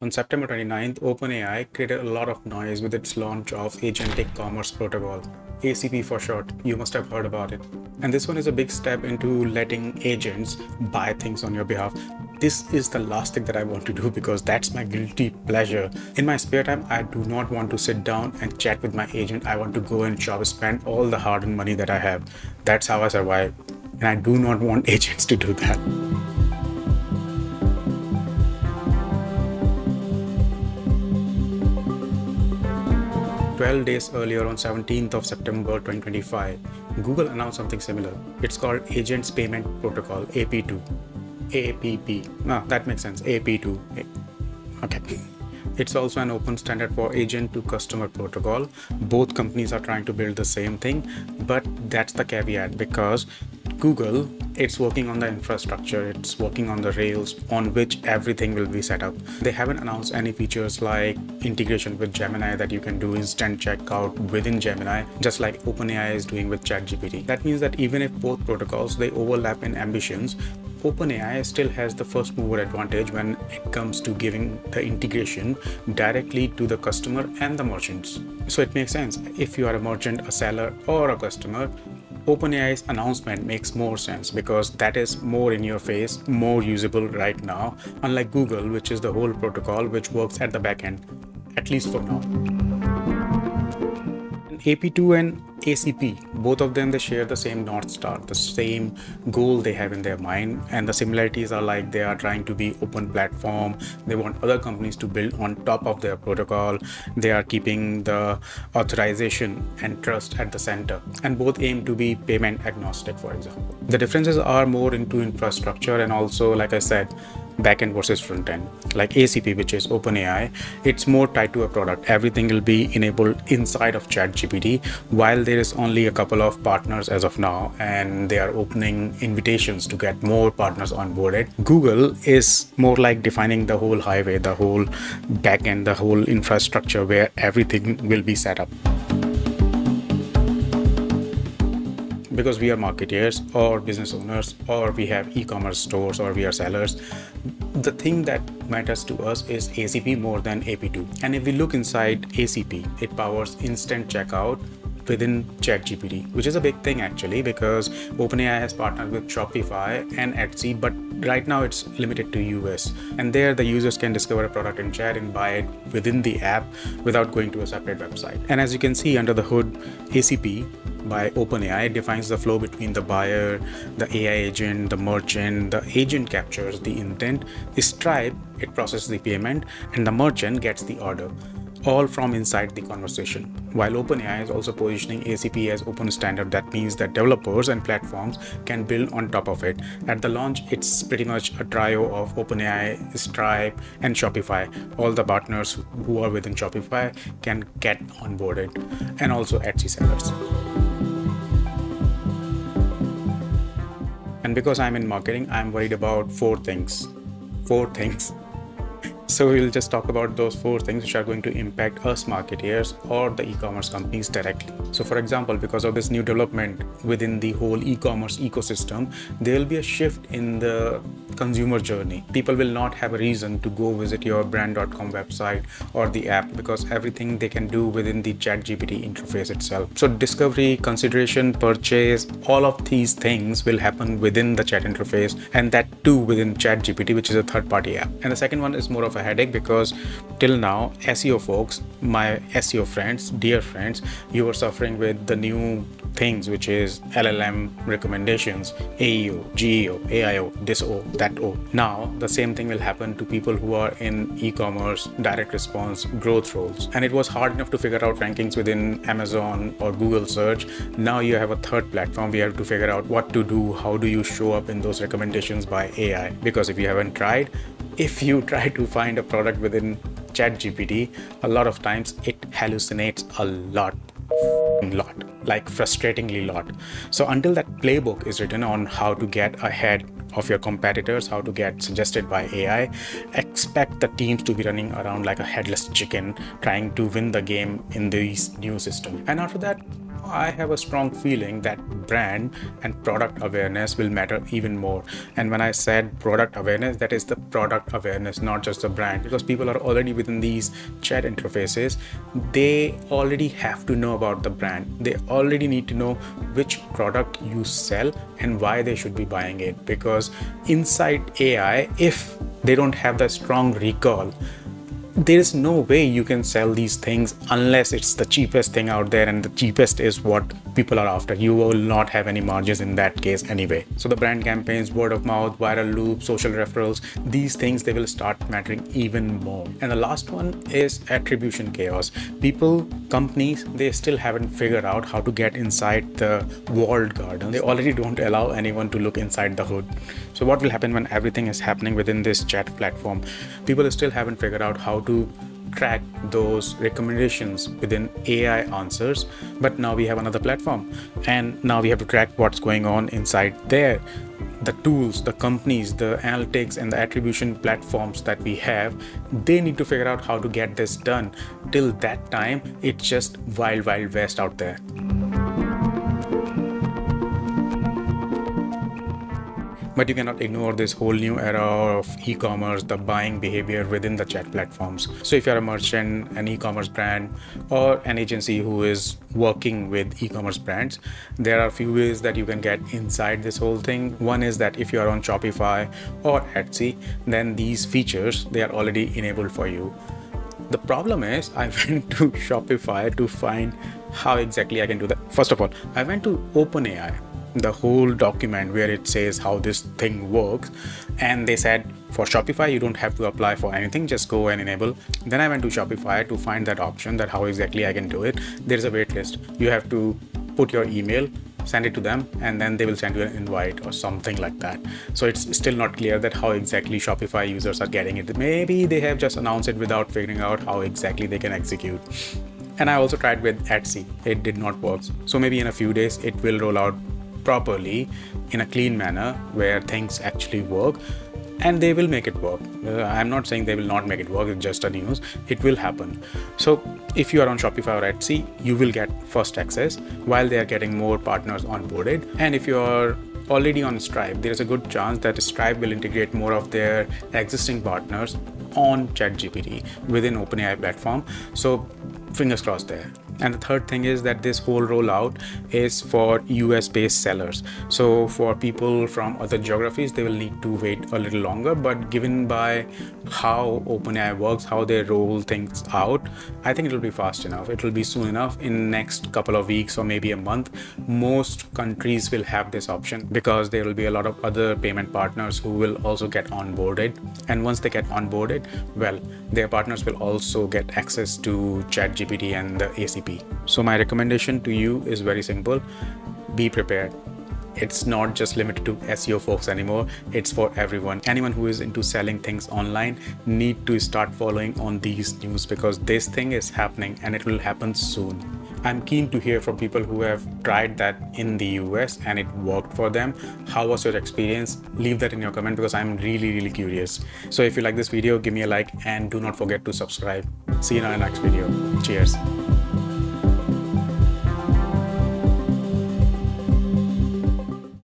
On September 29th, OpenAI created a lot of noise with its launch of Agentic Commerce Protocol, ACP for short. You must have heard about it. And this one is a big step into letting agents buy things on your behalf. This is the last thing that I want to do because that's my guilty pleasure. In my spare time, I do not want to sit down and chat with my agent. I want to go and shop, spend all the hard earned money that I have. That's how I survive. And I do not want agents to do that. 12 days earlier on 17th of September 2025, Google announced something similar. It's called Agents Payment Protocol, AP2. APP. Ah, that makes sense. AP2. Okay. It's also an open standard for agent to customer protocol. Both companies are trying to build the same thing, but that's the caveat because Google, it's working on the infrastructure, it's working on the rails on which everything will be set up. They haven't announced any features like integration with Gemini that you can do instant checkout within Gemini, just like OpenAI is doing with ChatGPT. That means that even if both protocols they overlap in ambitions, OpenAI still has the first mover advantage when it comes to giving the integration directly to the customer and the merchants. So it makes sense. If you are a merchant, a seller, or a customer, OpenAI's announcement makes more sense because that is more in your face, more usable right now, unlike Google, which is the whole protocol which works at the back end, at least for now. AP2 and ACP, both of them they share the same North Star, the same goal they have in their mind, and the similarities are like they are trying to be open platform. They want other companies to build on top of their protocol. They are keeping the authorization and trust at the center, and both aim to be payment agnostic, for example. The differences are more into infrastructure and also, like I said, backend versus front end. Like ACP, which is OpenAI, it's more tied to a product. Everything will be enabled inside of ChatGPT, while there is only a couple of partners as of now, and they are opening invitations to get more partners onboarded. Google is more like defining the whole highway, the whole backend, the whole infrastructure where everything will be set up. Because we are marketeers or business owners or we have e-commerce stores or we are sellers the thing that matters to us is acp more than ap2 and if we look inside acp it powers instant checkout within ChatGPT, which is a big thing actually because OpenAI has partnered with Shopify and Etsy, but right now it's limited to US. And there the users can discover a product in chat and buy it within the app without going to a separate website. And as you can see under the hood, ACP by OpenAI defines the flow between the buyer, the AI agent, the merchant. The agent captures the intent, Stripe, it processes the payment, and the merchant gets the order all from inside the conversation. While OpenAI is also positioning ACP as open standard, that means that developers and platforms can build on top of it. At the launch, it's pretty much a trio of OpenAI, Stripe, and Shopify. All the partners who are within Shopify can get onboarded, and also Etsy sellers. And because I'm in marketing, I'm worried about four things. Four things. So we'll just talk about those four things which are going to impact us marketeers or the e-commerce companies directly. So for example, because of this new development within the whole e-commerce ecosystem, there will be a shift in the consumer journey. People will not have a reason to go visit your brand.com website or the app because everything they can do within the ChatGPT interface itself. So discovery, consideration, purchase, all of these things will happen within the chat interface and that too within ChatGPT, which is a third-party app. And the second one is more of a headache because till now SEO folks, my SEO friends, dear friends, you were suffering with the new things which is LLM recommendations, AEO, GEO, AIO, this O, that O. Now the same thing will happen to people who are in e-commerce, direct response, growth roles. And it was hard enough to figure out rankings within Amazon or Google search. Now you have a third platform. We have to figure out what to do. How do you show up in those recommendations by AI? Because if you haven't tried, if you try to find a product within ChatGPT, a lot of times it hallucinates a lot lot like frustratingly lot so until that playbook is written on how to get ahead of your competitors how to get suggested by ai expect the teams to be running around like a headless chicken trying to win the game in this new system. And after that I have a strong feeling that brand and product awareness will matter even more. And when I said product awareness, that is the product awareness, not just the brand, because people are already within these chat interfaces. They already have to know about the brand. They already need to know which product you sell and why they should be buying it. Because inside AI, if they don't have the strong recall, there is no way you can sell these things unless it's the cheapest thing out there and the cheapest is what people are after. You will not have any margins in that case anyway. So the brand campaigns word of mouth viral loop social referrals these things they will start mattering even more. And the last one is attribution chaos. People companies they still haven't figured out how to get inside the walled garden they already don't allow anyone to look inside the hood. So what will happen when everything is happening within this chat platform? People still haven't figured out how to track those recommendations within AI answers. But now we have another platform and now we have to track what's going on inside there. The tools, the companies, the analytics, and the attribution platforms that we have, they need to figure out how to get this done. Till that time, it's just wild, wild west out there. But you cannot ignore this whole new era of e-commerce, the buying behavior within the chat platforms. So if you're a merchant, an e-commerce brand, or an agency who is working with e-commerce brands, there are a few ways that you can get inside this whole thing. One is that if you are on Shopify or Etsy, then these features they are already enabled for you. The problem is I went to Shopify to find how exactly I can do that. First of all, I went to OpenAI the whole document where it says how this thing works. And they said for shopify you don't have to apply for anything. Just go and enable. Then i went to shopify to find that option that how exactly i can do it. There's a wait list. You have to put your email send it to them and then they will send you an invite or something like that. So it's still not clear that how exactly shopify users are getting it. Maybe they have just announced it without figuring out how exactly they can execute. And i also tried with etsy. It did not work. So maybe in a few days it will roll out properly in a clean manner where things actually work and they will make it work. Uh, I'm not saying they will not make it work, it's just a news. It will happen. So if you are on Shopify or Etsy, you will get first access while they are getting more partners onboarded. And if you are already on Stripe, there is a good chance that Stripe will integrate more of their existing partners on ChatGPT within OpenAI platform. So fingers crossed there and the third thing is that this whole rollout is for us based sellers. So for people from other geographies they will need to wait a little longer. But given by how openai works how they roll things out i think it will be fast enough. It will be soon enough. In next couple of weeks or maybe a month most countries will have this option because there will be a lot of other payment partners who will also get onboarded. And once they get onboarded well their partners will also get access to chatgpt and the acp so my recommendation to you is very simple. Be prepared. It's not just limited to SEO folks anymore. It's for everyone. Anyone who is into selling things online need to start following on these news because this thing is happening and it will happen soon. I'm keen to hear from people who have tried that in the US and it worked for them. How was your experience? Leave that in your comment because I'm really, really curious. So if you like this video, give me a like and do not forget to subscribe. See you in our next video. Cheers.